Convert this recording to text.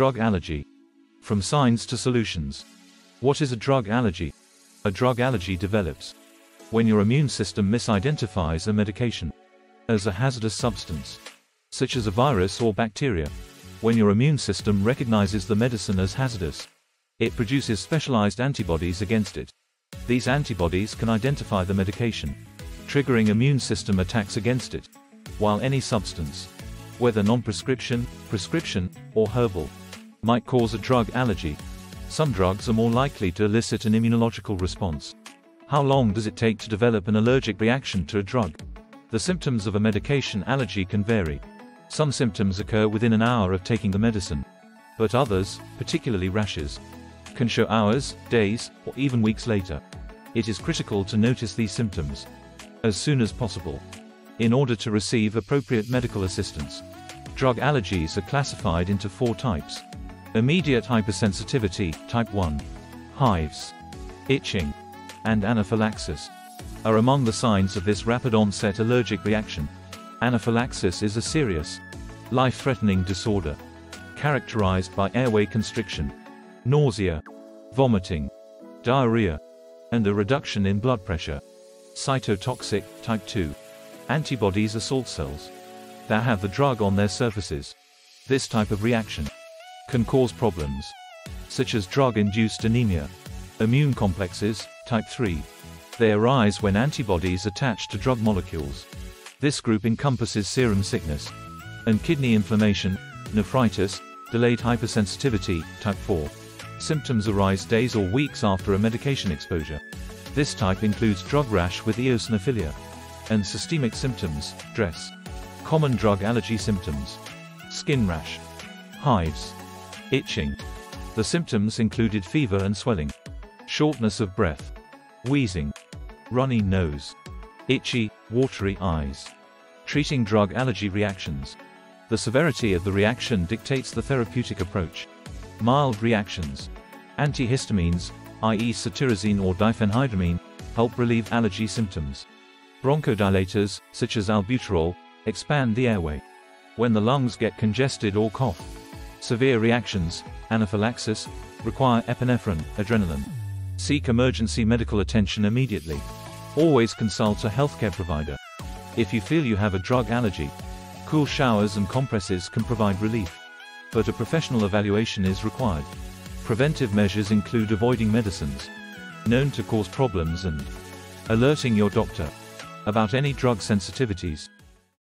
Drug allergy. From signs to solutions. What is a drug allergy? A drug allergy develops when your immune system misidentifies a medication as a hazardous substance, such as a virus or bacteria. When your immune system recognizes the medicine as hazardous, it produces specialized antibodies against it. These antibodies can identify the medication, triggering immune system attacks against it. While any substance, whether non-prescription, prescription, or herbal, might cause a drug allergy, some drugs are more likely to elicit an immunological response. How long does it take to develop an allergic reaction to a drug? The symptoms of a medication allergy can vary. Some symptoms occur within an hour of taking the medicine, but others, particularly rashes, can show hours, days, or even weeks later. It is critical to notice these symptoms as soon as possible in order to receive appropriate medical assistance. Drug allergies are classified into four types. Immediate hypersensitivity, type 1. Hives, itching, and anaphylaxis are among the signs of this rapid onset allergic reaction. Anaphylaxis is a serious, life-threatening disorder characterized by airway constriction, nausea, vomiting, diarrhea, and a reduction in blood pressure. Cytotoxic, type 2. Antibodies are salt cells that have the drug on their surfaces. This type of reaction can cause problems, such as drug-induced anemia. Immune complexes, type 3. They arise when antibodies attach to drug molecules. This group encompasses serum sickness and kidney inflammation, nephritis, delayed hypersensitivity, type 4. Symptoms arise days or weeks after a medication exposure. This type includes drug rash with eosinophilia and systemic symptoms, dress. Common drug allergy symptoms. Skin rash. Hives. Itching. The symptoms included fever and swelling. Shortness of breath. Wheezing. Runny nose. Itchy, watery eyes. Treating drug allergy reactions. The severity of the reaction dictates the therapeutic approach. Mild reactions. Antihistamines, i.e. cetirizine or diphenhydramine, help relieve allergy symptoms. Bronchodilators, such as albuterol, expand the airway. When the lungs get congested or cough. Severe reactions, anaphylaxis, require epinephrine, adrenaline. Seek emergency medical attention immediately. Always consult a healthcare provider. If you feel you have a drug allergy, cool showers and compresses can provide relief. But a professional evaluation is required. Preventive measures include avoiding medicines known to cause problems and alerting your doctor about any drug sensitivities.